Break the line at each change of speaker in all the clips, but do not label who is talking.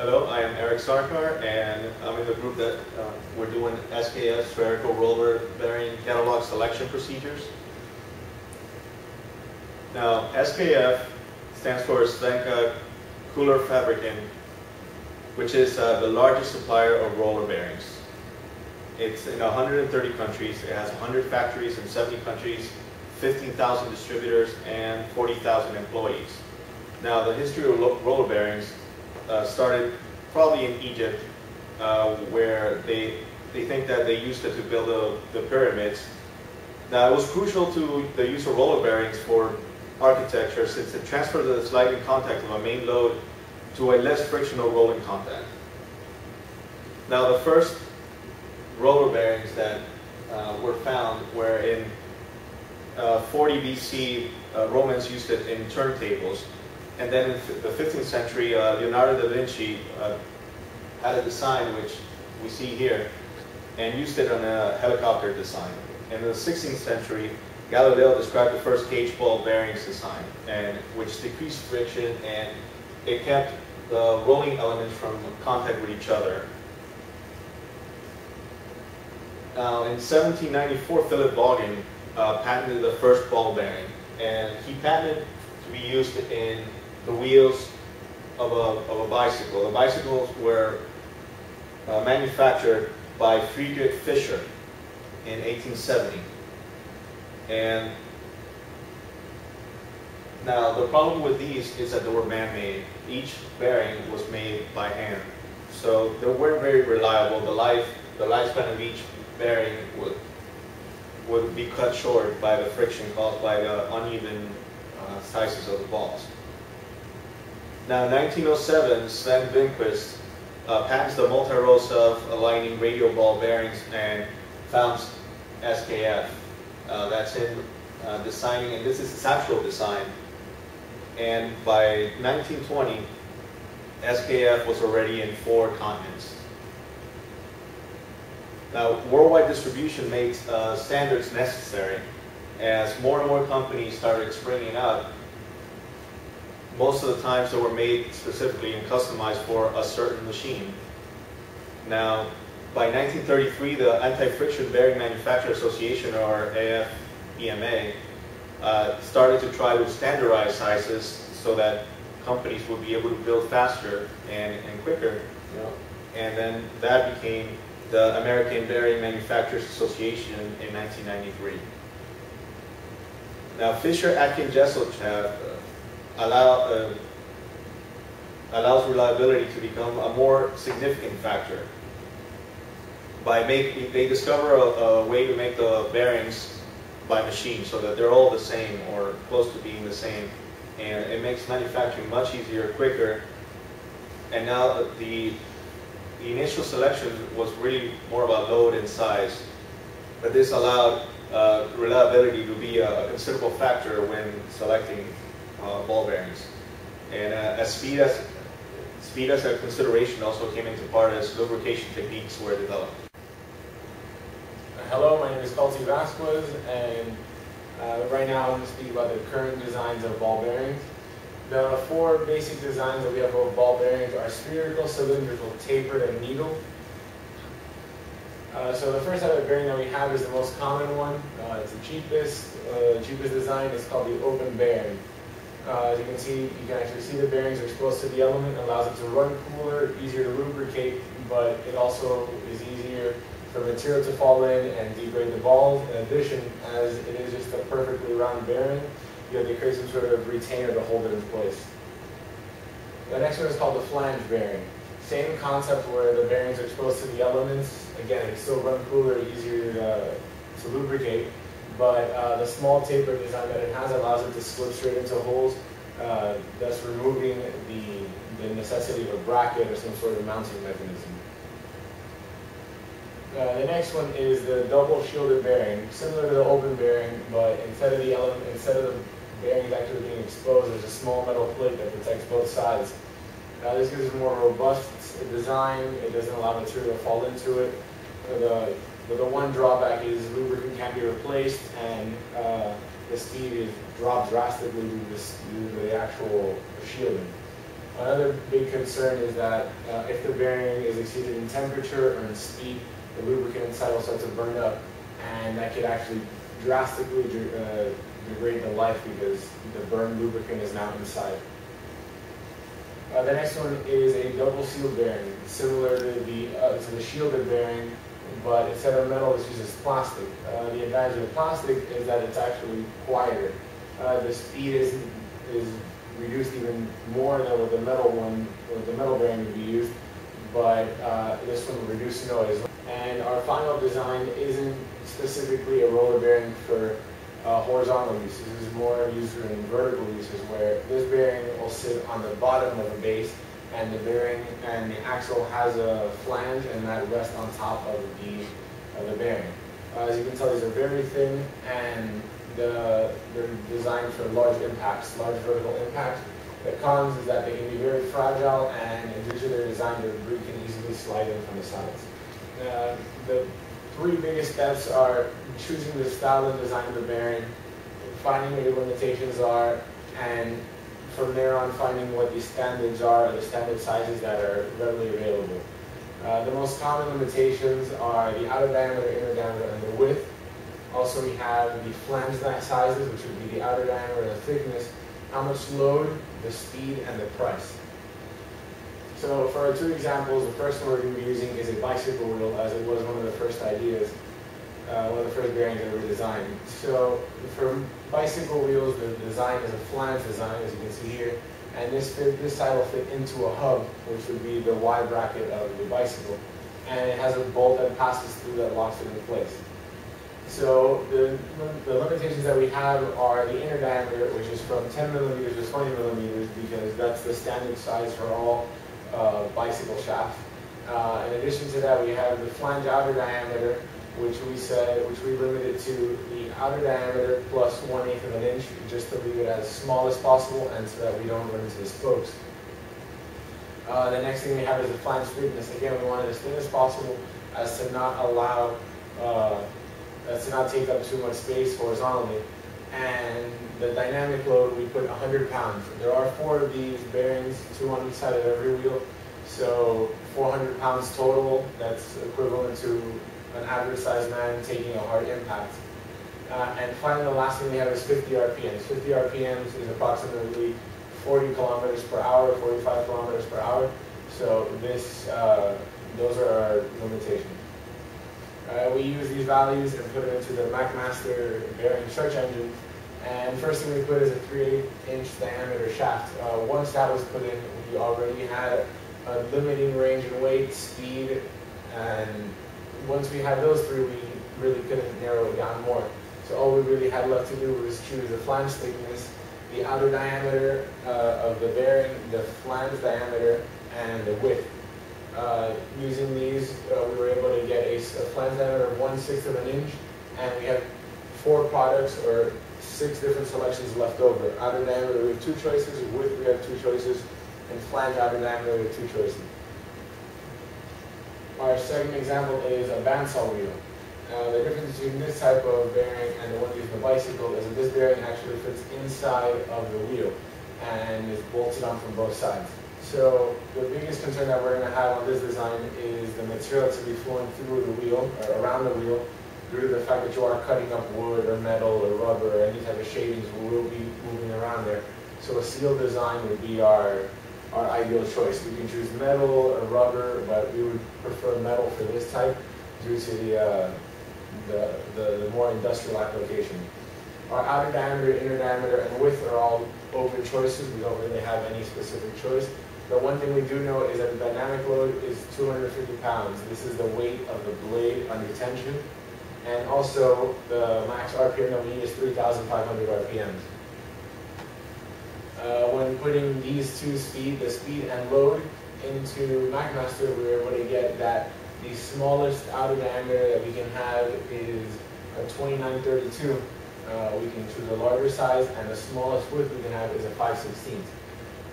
Hello, I am Eric Sarkar, and I'm in the group that uh, we're doing SKF spherical roller bearing catalog selection procedures. Now, SKF stands for Svenska Kullagerfabriken, which is uh, the largest supplier of roller bearings. It's in 130 countries. It has 100 factories in 70 countries, 15,000 distributors, and 40,000 employees. Now, the history of roller bearings uh, started probably in Egypt, uh, where they they think that they used it to build the, the pyramids. Now it was crucial to the use of roller bearings for architecture since it transferred the sliding contact of a main load to a less frictional rolling contact. Now the first roller bearings that uh, were found were in uh, 40 BC, uh, Romans used it in turntables. And then in the 15th century, uh, Leonardo da Vinci uh, had a design which we see here and used it on a helicopter design. In the 16th century, Galileo described the first cage ball bearings design, and which decreased friction and it kept the rolling elements from contact with each other. Now, in 1794, Philip Vaughan uh, patented the first ball bearing, and he patented to be used in the wheels of a, of a bicycle. The bicycles were uh, manufactured by Friedrich Fischer in 1870. And now the problem with these is that they were man-made. Each bearing was made by hand. So they weren't very reliable. The life, the lifespan of each bearing would would be cut short by the friction caused by the uneven uh, sizes of the balls. Now, in 1907, Sven Wingquist uh, patents the multi-rows of aligning radial ball bearings and founds SKF. Uh, that's him uh, designing, and this is his actual design. And by 1920, SKF was already in four continents. Now, worldwide distribution makes uh, standards necessary as more and more companies started springing up most of the times they were made specifically and customized for a certain machine. Now, by 1933, the Anti-Friction Bearing Manufacturer Association, or AFBMA, uh, started to try to standardize sizes so that companies would be able to build faster and, and quicker. Know? And then that became the American Bearing Manufacturers Association in 1993. Now, Fischer Aktien-Gesellschaft allow, uh, allows reliability to become a more significant factor. By make, they discover a, a way to make the bearings by machine so that they're all the same or close to being the same. And it makes manufacturing much easier, quicker. And now the, the initial selection was really more about load and size. But this allowed uh, reliability to be a, a considerable factor when selecting uh, ball bearings. And uh, as speed as speed as a consideration also came into part as lubrication techniques were developed.
Hello, my name is Kelsey Vasquez, and uh, right now I'm going to speak about the current designs of ball bearings. The four basic designs that we have of ball bearings are spherical, cylindrical, tapered, and needle. Uh, so the first type of bearing that we have is the most common one. Uh, it's the cheapest. Uh, cheapest design is called the open bearing. Uh, as you can see, you can actually see the bearings are exposed to the element, allows it to run cooler, easier to lubricate, but it also is easier for material to fall in and degrade the balls. In addition, as it is just a perfectly round bearing, you have to create some sort of retainer to hold it in place. The next one is called the flange bearing. Same concept where the bearings are exposed to the elements. Again, it still run cooler, easier to, to lubricate, but uh, the small taper design that it has allows it to slip straight into holes, uh, thus removing the, the necessity of a bracket or some sort of mounting mechanism. Uh, the next one is the double shielded bearing, similar to the open bearing, but instead of the element, instead of the bearings actually being exposed, there's a small metal plate that protects both sides. Uh, this gives it a more robust design. It doesn't allow material to fall into it. The but the one drawback is lubricant can't be replaced and uh, the speed is dropped drastically due to, due to the actual shielding. Another big concern is that uh, if the bearing is exceeded in temperature or in speed, the lubricant inside will start to burn up, and that could actually drastically uh, degrade the life because the burned lubricant is now inside. Uh, the next one is a double seal bearing, similar to the uh, to the shielded bearing, but instead of metal, this uses plastic. Uh, the advantage of plastic is that it's actually quieter. Uh, the speed is is reduced even more than with the metal one, with the metal bearing would be used, but uh, this one will reduce noise. And our final design isn't specifically a roller bearing for uh, horizontal use. This is more used in vertical uses where this bearing will sit on the bottom of the base and the bearing and the axle has a flange and that rests on top of the, of the bearing. Uh, as you can tell, these are very thin and the, they're designed for large impacts, large vertical impacts. The cons is that they can be very fragile and due to their design, the debris can easily slide in from the sides. Uh, the three biggest steps are choosing the style and design of the bearing, finding what your limitations are, and from there on finding what the standards are, the standard sizes that are readily available. Uh, the most common limitations are the outer diameter, inner diameter, and the width. Also we have the flange sizes, which would be the outer diameter the thickness, how much load, the speed, and the price. So for our two examples, the first one we're going to be using is a bicycle wheel, as it was one of the first ideas, uh, one of the first bearings that were designed. So for bicycle wheels, the design is a flange design, as you can see here, and this fit, this side will fit into a hub, which would be the Y bracket of the bicycle, and it has a bolt that passes through that locks it in place. So the, the limitations that we have are the inner diameter, which is from 10 millimeters to 20 millimeters, because that's the standard size for all uh, bicycle shafts. Uh, in addition to that, we have the flange outer diameter, which we said, which we limited to the outer diameter plus one eighth of an inch, just to leave it as small as possible, and so that we don't run into the spokes. Uh, the next thing we have is the flange thickness. Again, we want it as thin as possible, as to not allow, uh, as to not take up too much space horizontally. And the dynamic load, we put 100 pounds. There are four of these bearings, two on each side of every wheel. So 400 pounds total, that's equivalent to an average sized man taking a hard impact. Uh, and finally, the last thing we have is 50 RPMs. 50 RPMs is approximately 40 kilometers per hour, 45 kilometers per hour. So this, uh, those are our limitations. Uh, we use these values and put it into the McMaster bearing search engine and first thing we put is a 3/8-inch diameter shaft. Uh, once that was put in, we already had a limiting range and weight, speed, and once we had those three, we really couldn't narrow it down more. So all we really had left to do was choose the flange thickness, the outer diameter uh, of the bearing, the flange diameter, and the width. Uh, using these, uh, we were able to get a, a flange diameter of 1 6th of an inch, and we have four products, or six different selections left over. Outer diameter, we have two choices. Width, we have two choices. And flange outer diameter, we have two choices. Our second example is a bandsaw wheel. Uh, the difference between this type of bearing and the one used in the bicycle is that this bearing actually fits inside of the wheel and is bolted on from both sides. So the biggest concern that we're going to have on this design is the material to be flowing through the wheel, or around the wheel, due to the fact that you are cutting up wood or metal or rubber or any type of shavings will be moving around there. So a seal design would be our, our ideal choice. We can choose metal or rubber, but we would prefer metal for this type due to the, uh, the, the, the, more industrial application. Our outer diameter, inner diameter, and width are all open choices. We don't really have any specific choice. The one thing we do know is that the dynamic load is 250 pounds. This is the weight of the blade under tension and also the max RPM that we need is 3,500 RPMs. Uh, when putting these two speed, the speed and load into McMaster, we were able to get that the smallest outer diameter that we can have is a 2932. Uh, we can choose a larger size, and the smallest width we can have is a 5 16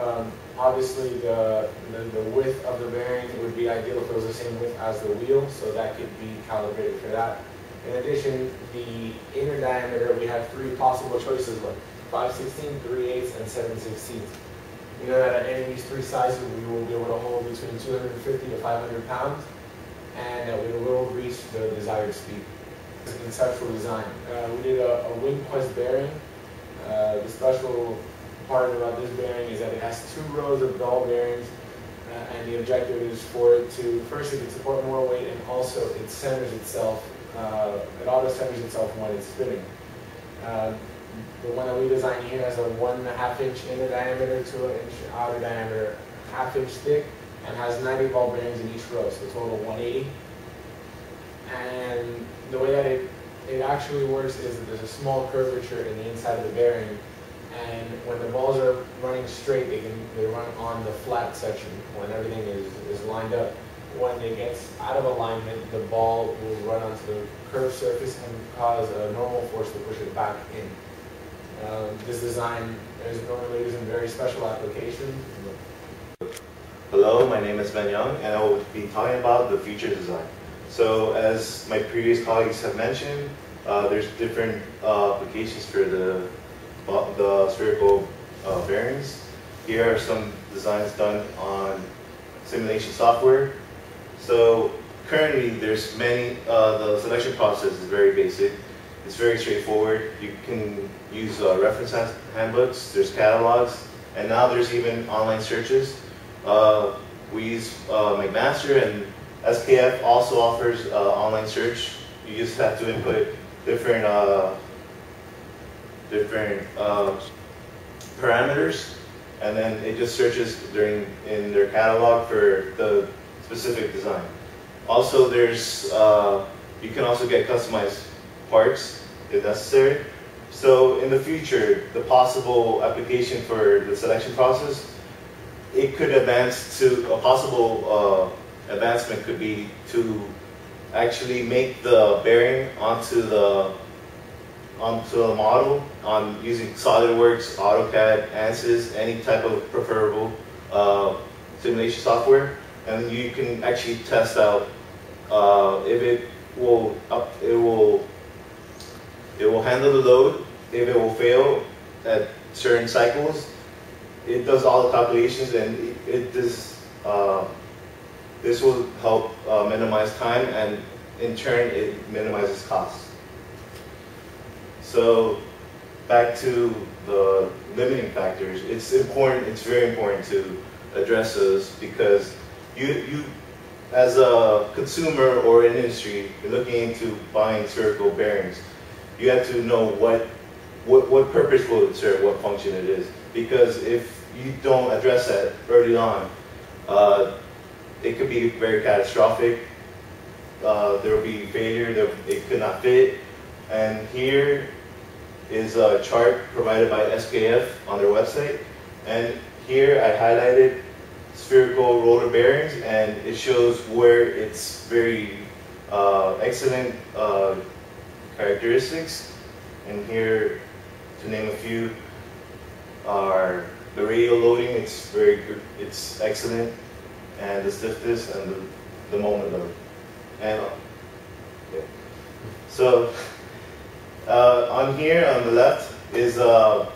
um, Obviously, the, the, the, width of the bearing would be ideal if it was the same width as the wheel, so that could be calibrated for that. In addition, the inner diameter, we have three possible choices, 5 16 3 8 and 7 16 We know that at any of these three sizes, we will be able to hold between 250 to 500 pounds, and that we will reach the desired speed. It's a conceptual design. Uh, we did a, a Wingquist bearing. Uh, the special part about this bearing is that it has two rows of ball bearings, uh, and the objective is for it to, first, it can support more weight, and also it centers itself, uh, it auto centers itself when it's spinning. The one that we designed here has a one and a half inch inner diameter to an inch outer diameter, half inch thick, and has 90 ball bearings in each row, so total 180. And the way that it, it actually works is that there's a small curvature in the inside of the bearing, and when the balls are running straight, they can they run on the flat section when everything is, is lined up. When it gets out of alignment, the ball will run onto the curved surface and cause a normal force to push it back in. Uh, this design is normally used in very special applications.
Hello, my name is Ben Young, and I will be talking about the feature design. So, as my previous colleagues have mentioned, uh, there's different uh, applications for the the spherical uh, bearings. Here are some designs done on simulation software. So currently there's many, uh, the selection process is very basic. It's very straightforward. You can use uh, reference handbooks, there's catalogs, and now there's even online searches. Uh, we use uh, McMaster and SKF also offers uh, online search. You just have to input different uh, different uh, parameters, and then it just searches during in their catalog for the specific design. Also, there's uh, you can also get customized parts if necessary. So in the future, the possible application for the selection process, it could advance to a possible uh, advancement could be to actually make the bearing onto the onto a model on using SolidWorks, AutoCAD, ANSYS, any type of preferable uh, simulation software, and you can actually test out uh, if it will up, it will it will handle the load, if it will fail at certain cycles. It does all the calculations, and it, does. Uh, this will help uh, minimize time, and in turn, it minimizes costs. So back to the limiting factors, it's important, it's very important to address those because you, you as a consumer or an industry, you're looking into buying spherical bearings, you have to know what, what, what purpose will it serve, what function it is. Because if you don't address that early on, uh, it could be very catastrophic. Uh, there will be failure, it could not fit. And here, is a chart provided by SKF on their website. And here I highlighted spherical roller bearings and it shows where it's very uh, excellent uh, characteristics. And here, to name a few, are the radial loading, it's very good, it's excellent, and the stiffness and the, the moment load. And yeah. So uh, on here, on the left, is, uh,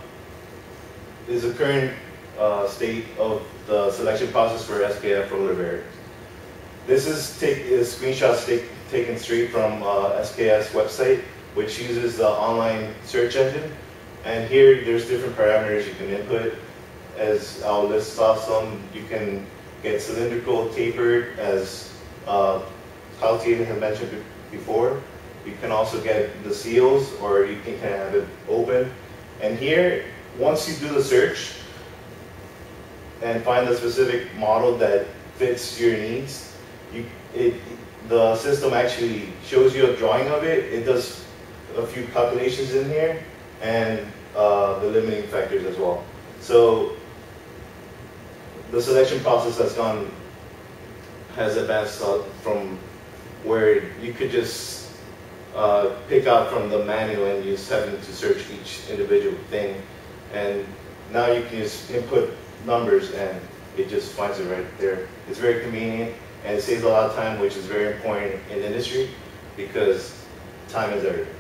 is the current uh, state of the selection process for SKF roller bearings. This is, take, is screenshots take, taken straight from uh, SKF's website, which uses the online search engine. And here, there's different parameters you can input. As I'll list off some, you can get cylindrical, tapered, as uh, Kyle had mentioned before. You can also get the seals or you can have it open. And here, once you do the search and find the specific model that fits your needs, you, it, the system actually shows you a drawing of it. It does a few calculations in here and uh, the limiting factors as well. So the selection process has gone, has advanced from where you could just uh, pick out from the manual and use having to search each individual thing. And now you can just input numbers and it just finds it right there. It's very convenient and it saves a lot of time, which is very important in industry because time is everything.